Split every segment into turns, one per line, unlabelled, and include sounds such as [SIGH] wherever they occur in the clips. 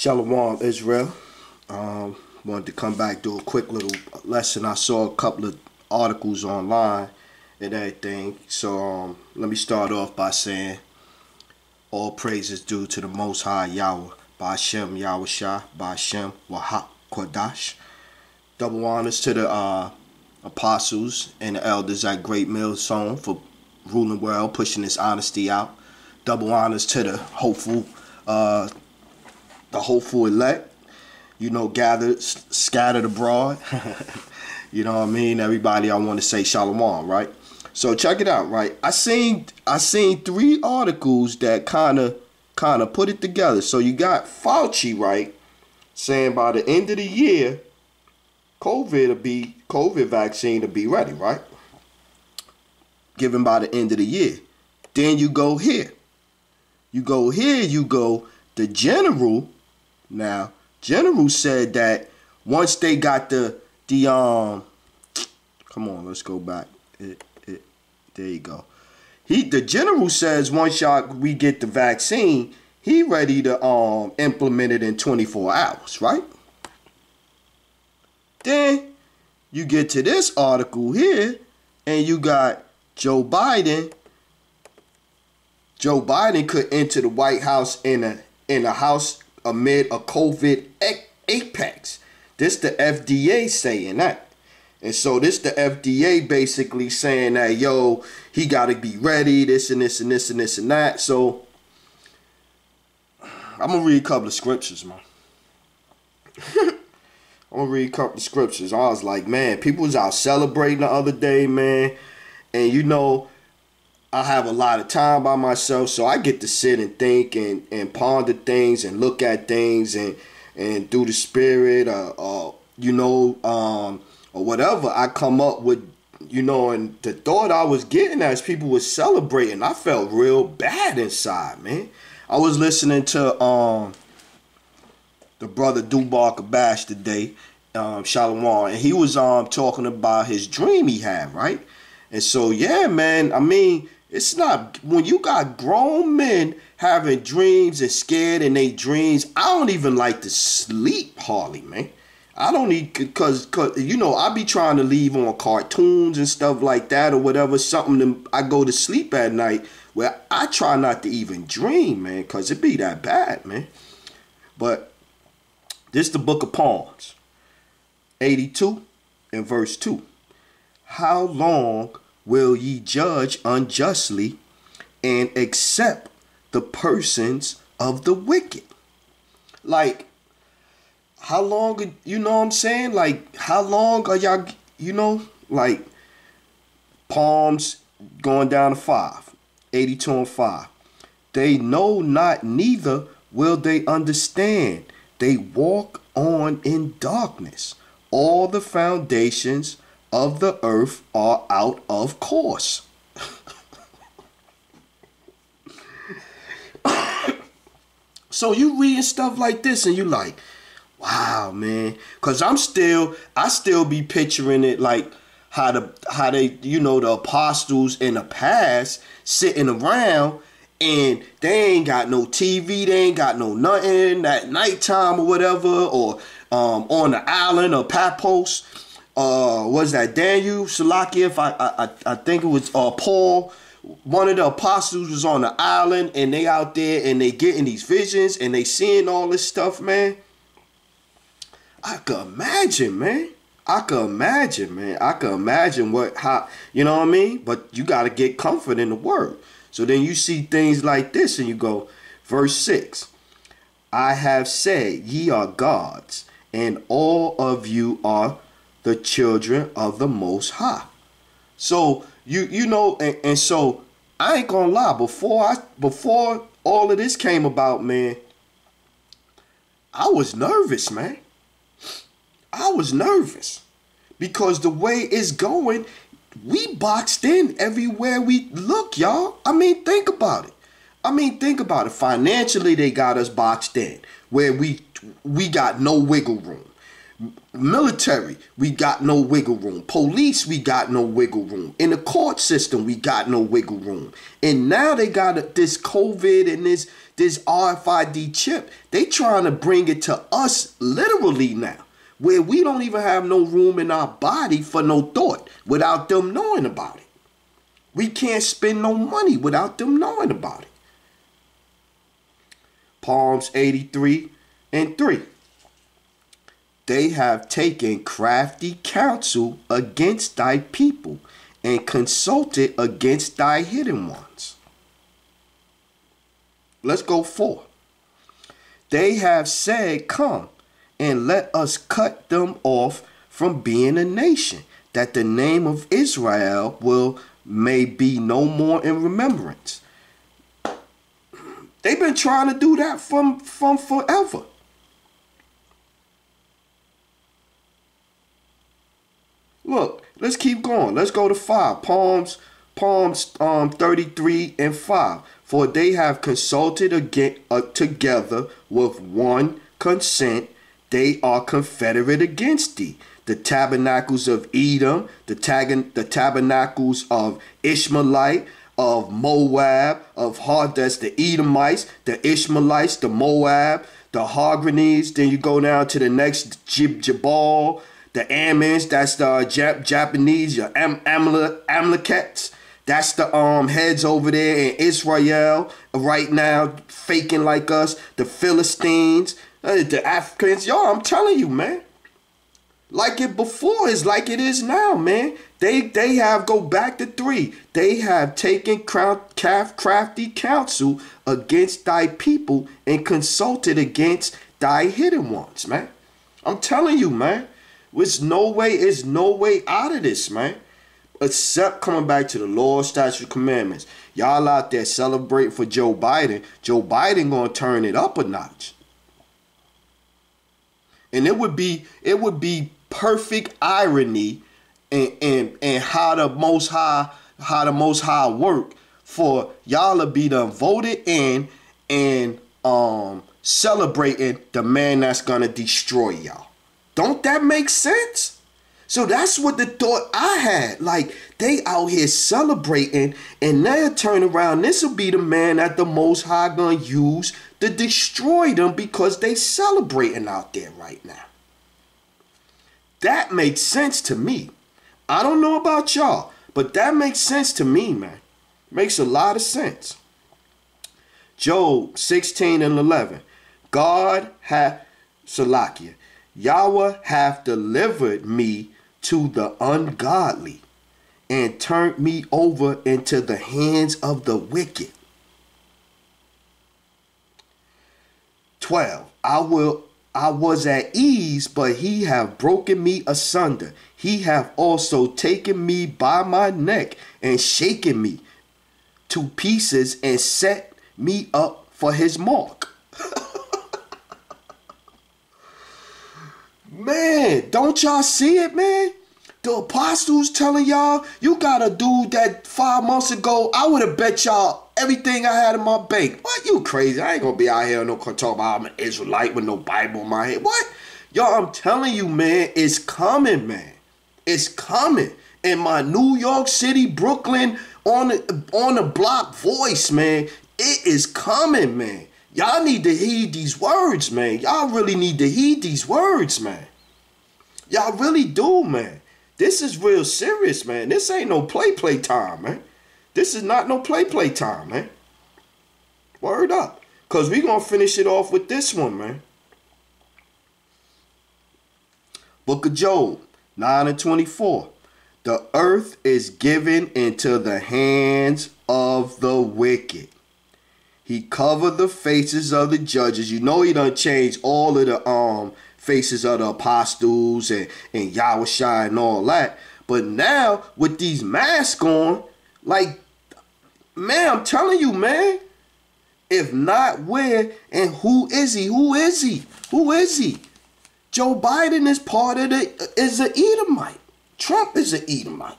Shalom, Israel. Um, wanted to come back, do a quick little lesson. I saw a couple of articles online and everything. So um, let me start off by saying all praise is due to the Most High Yahweh, Bashem Yahawashi, Bashem Wahak Kodash. Double honors to the uh, apostles and the elders at Great Millstone for ruling well, pushing this honesty out. Double honors to the hopeful, uh, the hopeful elect. You know, gathered, scattered abroad. [LAUGHS] you know what I mean? Everybody, I want to say shalom, right? So check it out, right? I seen I seen three articles that kind of kind of put it together. So you got Fauci, right, saying by the end of the year, COVID to be COVID vaccine to be ready, right? Given by the end of the year. Then you go here. You go here, you go the general. Now, general said that once they got the the um come on, let's go back. It, it, there you go. He the general says once y'all we get the vaccine, he ready to um implement it in 24 hours, right? Then you get to this article here, and you got Joe Biden. Joe Biden could enter the White House in a in a house amid a COVID apex. This the FDA saying that. And so this the FDA basically saying that yo, he gotta be ready, this and this and this and this and that. So I'm gonna read a couple of scriptures, man. [LAUGHS] I'm gonna read a couple of scriptures. I was like, man, people was out celebrating the other day, man. And you know, I have a lot of time by myself, so I get to sit and think and, and ponder things and look at things and and through the spirit or, or you know, um, or whatever, I come up with you know, and the thought I was getting as people were celebrating, I felt real bad inside, man. I was listening to um the brother Dubar Kabash today, um, Shalom, and he was um talking about his dream he had, right? And so yeah, man, I mean, it's not when you got grown men having dreams and scared in their dreams, I don't even like to sleep hardly, man. I don't need cause, cause you know I be trying to leave on cartoons and stuff like that or whatever something to, I go to sleep at night. Where I try not to even dream man cause it be that bad man. But this the book of Psalms 82 and verse 2 how long will ye judge unjustly and accept the persons of the wicked like how long you know what I'm saying? Like how long are y'all you know like Psalms going down to five, 82 and 5. They know not neither will they understand. They walk on in darkness. All the foundations of the earth are out of course. so you reading stuff like this and you like, wow, man. Cause I'm still, I still be picturing it like how the how they, you know, the apostles in the past sitting around and they ain't got no TV, they ain't got no nothing at nighttime or whatever, or um, on the island or Patmos. Uh, was that Daniel Salakia? If I, I I think it was uh Paul one of the apostles was on the island and they out there and they getting these visions and they seeing all this stuff, man. I could imagine, man. I could imagine, man. I could imagine what how you know what I mean? But you gotta get comfort in the word. So then you see things like this and you go, verse 6. I have said ye are gods, and all of you are the children of the most high. So you you know, and, and so I ain't gonna lie, before I before all of this came about, man, I was nervous, man. I was nervous because the way it's going, we boxed in everywhere we look, y'all. I mean, think about it. I mean, think about it. Financially, they got us boxed in where we we got no wiggle room. Military, we got no wiggle room. Police, we got no wiggle room. In the court system, we got no wiggle room. And now they got this COVID and this this RFID chip. They trying to bring it to us literally now, where we don't even have no room in our body for no thought without them knowing about it. We can't spend no money without them knowing about it. Psalms 83 and 3 they have taken crafty counsel against thy people and consulted against thy hidden ones. Let's go four. They have said, Come and let us cut them off from being a nation, that the name of Israel will may be no more in remembrance. They've been trying to do that from, from forever. Look, let's keep going. Let's go to five. Psalms, Psalms um, 33 and 5. For they have consulted again, uh, together with one consent. They are confederate against thee. The tabernacles of Edom, the, tag- the tabernacles of Ishmaelite, of Moab, of Hades, the Edomites, the Ishmaelites, the Moab, the Hagarenes. Then you go down to the next Jib Jabal, the Ammons, that's the Jap- Japanese, your Am- Amalekites. That's the um heads over there in Israel right now, faking like us. The Philistines, uh, the Africans. Yo, I'm telling you, man. Like it before is like it is now, man. They they have go back to three. They have taken craft, crafty counsel against thy people and consulted against thy hidden ones, man. I'm telling you, man. There's no way, it's no way out of this, man. Except coming back to the law, statute, commandments. Y'all out there celebrating for Joe Biden. Joe Biden gonna turn it up a notch. And it would be it would be perfect irony and and, and how the most high how the most high work for y'all to be done voted in and um celebrating the man that's gonna destroy y'all. Don't that make sense? So that's what the thought I had. Like they out here celebrating, and now turn around. This will be the man that the Most High gonna use to destroy them because they celebrating out there right now. That makes sense to me. I don't know about y'all, but that makes sense to me, man. Makes a lot of sense. Job 16 and 11. God hath Salakia. Yahweh hath delivered me to the ungodly and turned me over into the hands of the wicked. 12. I will I was at ease, but he have broken me asunder. He have also taken me by my neck and shaken me to pieces and set me up for his mark. [LAUGHS] Man, don't y'all see it, man? The apostles telling y'all, you got a dude that five months ago, I would have bet y'all everything I had in my bank. What? You crazy. I ain't gonna be out here no talk about I'm an Israelite with no Bible in my head. What? Y'all, I'm telling you, man, it's coming, man. It's coming. In my New York City, Brooklyn, on the, on the block voice, man, it is coming, man. Y'all need to heed these words, man. Y'all really need to heed these words, man. Y'all really do, man. This is real serious, man. This ain't no play play time, man. This is not no play play time, man. Word up. Cause we gonna finish it off with this one, man. Book of Job 9 and 24. The earth is given into the hands of the wicked. He covered the faces of the judges. You know he done changed all of the um faces of the apostles and, and Yahweh and all that. But now with these masks on, like man, I'm telling you, man. If not where and who is he? Who is he? Who is he? Joe Biden is part of the is an Edomite. Trump is an Edomite.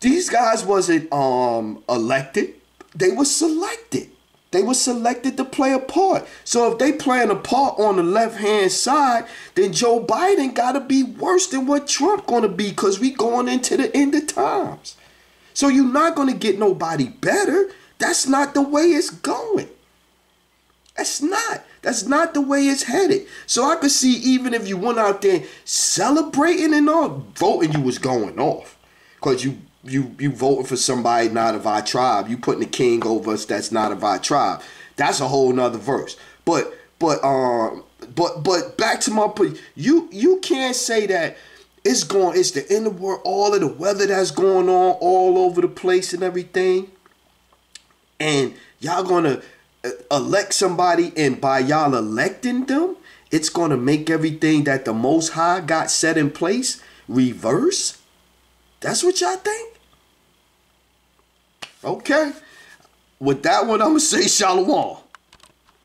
These guys wasn't um elected they were selected. They were selected to play a part. So if they playing a part on the left hand side, then Joe Biden gotta be worse than what Trump gonna be because we going into the end of times. So you're not gonna get nobody better. That's not the way it's going. That's not. That's not the way it's headed. So I could see even if you went out there celebrating and all, voting you was going off. Cause you you you voting for somebody not of our tribe. You putting the king over us that's not of our tribe. That's a whole nother verse. But but um but but back to my point. You you can't say that it's going it's the end of the world, all of the weather that's going on all over the place and everything. And y'all gonna uh, elect somebody and by y'all electing them, it's gonna make everything that the most high got set in place reverse. That's what y'all think? Okay. With that one, I'm going to say shalom.